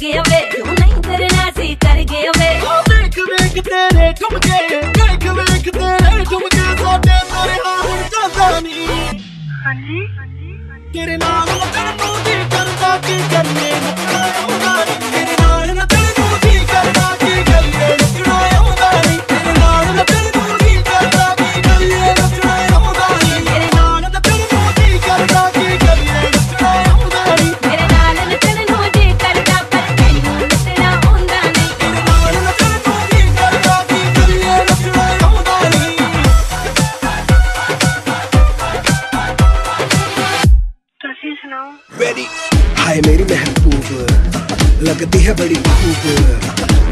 ਗਿਆ ਵੇ ਤੂੰ ਨਹੀਂ ਤੇਰੇ ਰਾਜ਼ੀ ਕਰ ਗਿਆ ਵੇ ਉਹ ਦੇਖ ਵੇਖ ਤੇਰੇ ਠੁਮਕੇ ਦੇਖ ਵੇਖ ਤੇਰੇ ਠੁਮਕੇ ਸਾਡੇ ਤੇਰੇ ਨਾਲ ਹੁਣ ਚੱਲਦਾ ਨਹੀਂ ਹਾਂਜੀ ਤੇਰੇ ਨਾਲ ਲੱਗਣ ਤੋਂ ਦੀ ਕਰਦਾ ਕੀ ਕਰਨੇ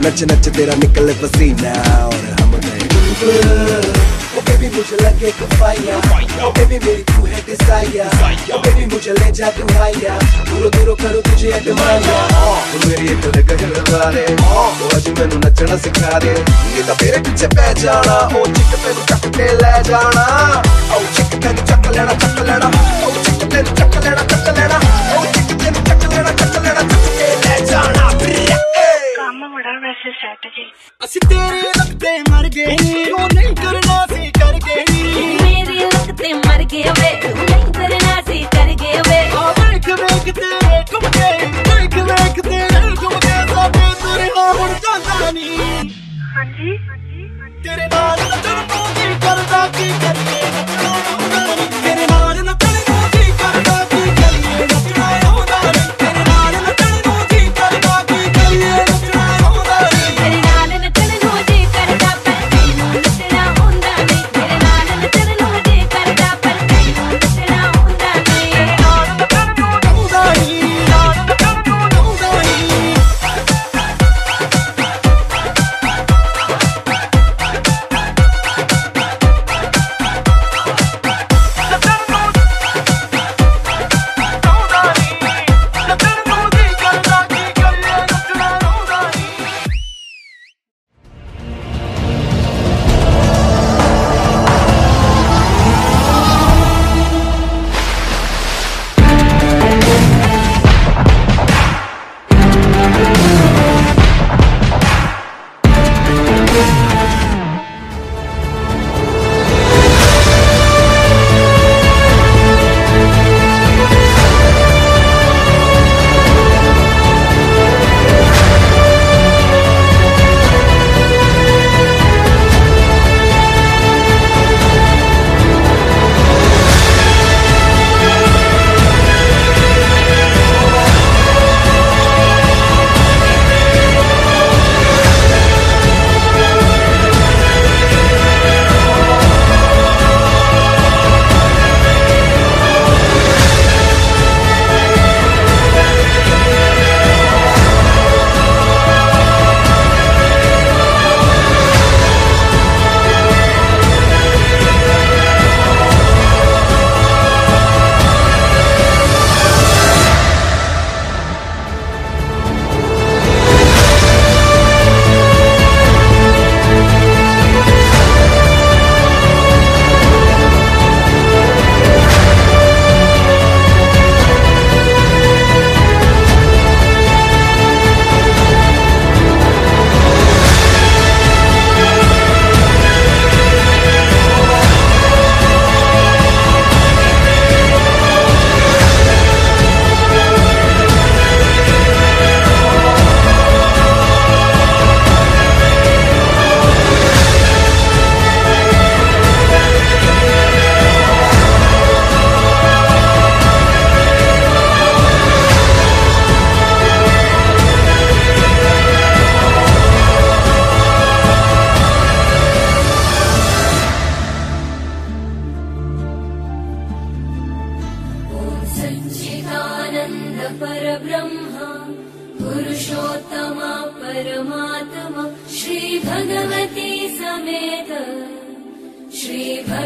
नच नच, तेरा निकले पसीना और हम ओ बेबी मुझे लगे तो कफाया ओ बेबी मेरी तू है डिजाया ओ बेबी मुझे ले जा तू हाया दूरो दूरो करो तुझे अडवाया तू मेरी एक लग गजलवा रे ओ आज मैनू नचना सिखा दे. नहीं तो तेरे पीछे पै जाना. ओ चिक मैनू चक ले जाना. ओ चिक मैनू चक ਹਾਂਜੀ।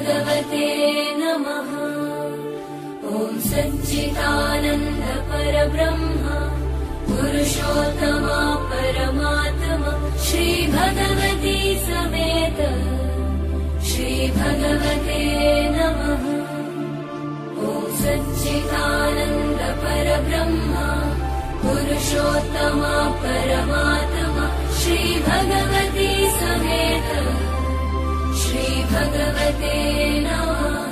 भगवते नमः। ॐ सच्चिदानन्द परब्रह्म पुरुषोत्तमा परमात्मा श्रीभगवती समेत। श्रीभगवते नमः। ॐ सच्चिदानन्द परब्रह्म पुरुषोत्तमा परमात्मा श्रीभगवती श्रीभगवते नमः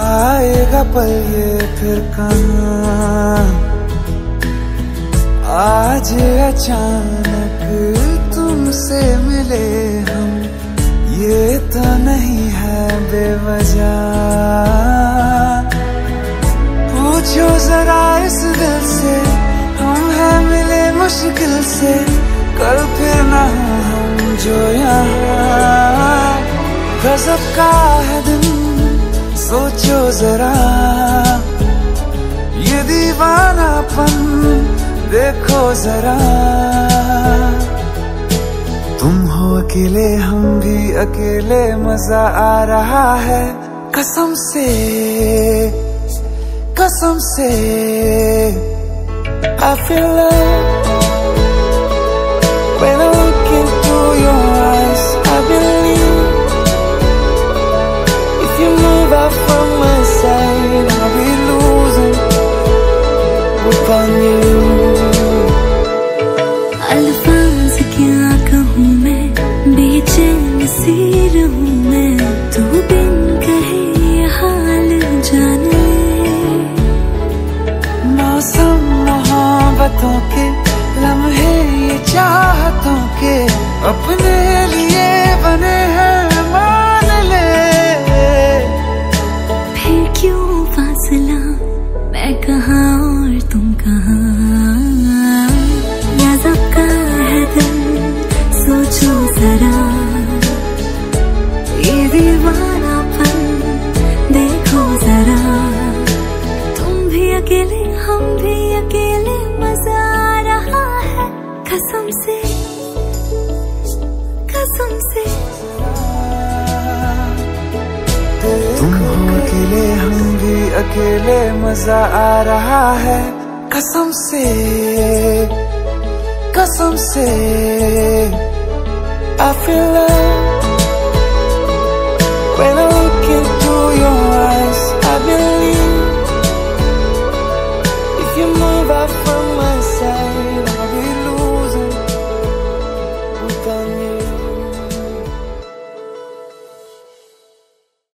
आएगा पल ये फिर कहाँ? आज अचानक तुमसे मिले हम, ये तो नहीं है बेवजह। पूछो जरा इस दिल से, हम हैं मिले मुश्किल से, कल फिर ना हम जो यहाँ। गजब का है सोचो जरा। ये दीवानापन देखो जरा। तुम हो अकेले, हम भी अकेले, मज़ा आ रहा है। कसम से कसम से। I feel love when I look into your algo que अकेले मज़ा आ रहा है। कसम से कसम से। I